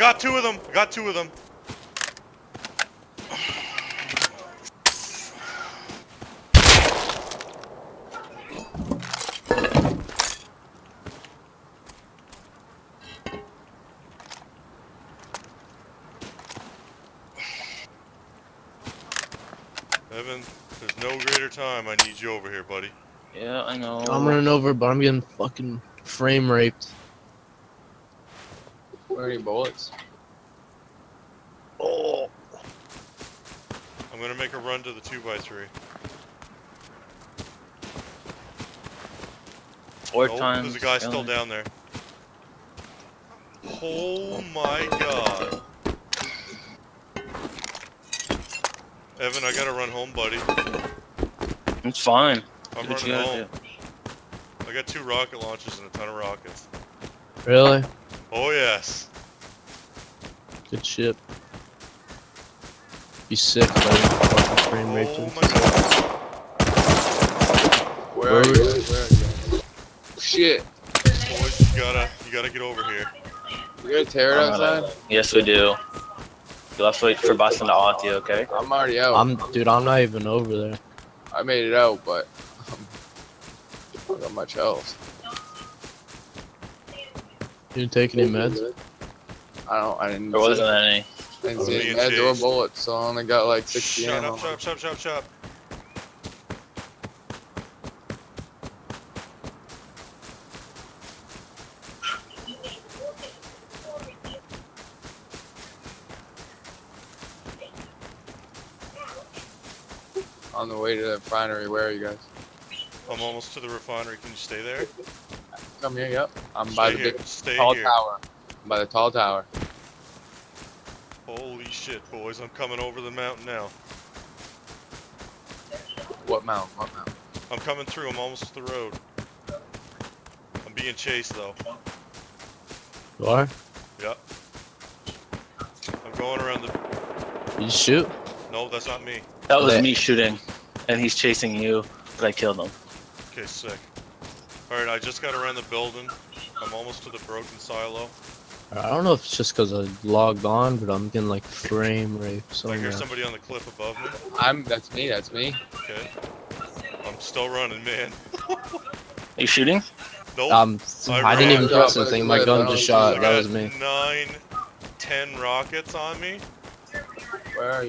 got two of them. I got two of them. Evan, there's no greater time. I need you over here, buddy. Yeah, I know. I'm running over, but I'm getting fucking frame raped. Where are your bullets? Oh. I'm gonna make a run to the two by three. Four Nope, times. there's a guy still down there. Oh my god. Evan, I gotta run home, buddy. It's fine. I'm Do what you running gotta home. I got two rocket launchers and a ton of rockets. Really? Oh yes. Good shit. You sick, buddy. Fucking frame raped. Oh him. my god. Where, Where are are you? Where are you? Shit. Boys, you gotta, you gotta get over here. We got a terror I'm gonna- outside? Yes, we do. You'll have to wait for Boston to aunt you, okay? I'm already out. I'm, dude. I'm not even over there. I made it out, but um, I don't got much else. You didn't take any meds? I don't. I didn't. There wasn't any. I didn't see Me any and meds or bullets, so I only got like 60 Shut ammo. up, shut up, shut up, shut up, shut up. On the way to the refinery, where are you guys? I'm almost to the refinery. Can you stay there? Come here, yep. I'm by the here. big Stay tall here. tower. I'm by the tall tower. Holy shit, boys! I'm coming over the mountain now. What mountain? What mountain? I'm coming through. I'm almost to the road. I'm being chased though. You are? Yep. I'm going around the. You shoot? No, that's not me. That was Okay. me shooting, and he's chasing you, but I killed him. Okay, sick. Alright, I just got around the building. I'm almost to the broken silo. I don't know if it's just because I logged on, but I'm getting like frame raped I somewhere. hear somebody on the cliff above me. I'm. That's me. That's me. Okay. I'm still running, man. Are you shooting? Nope. Um, I I didn't even ran. press anything. My gun just shot. That was me. nine, ten rockets on me. Where are you?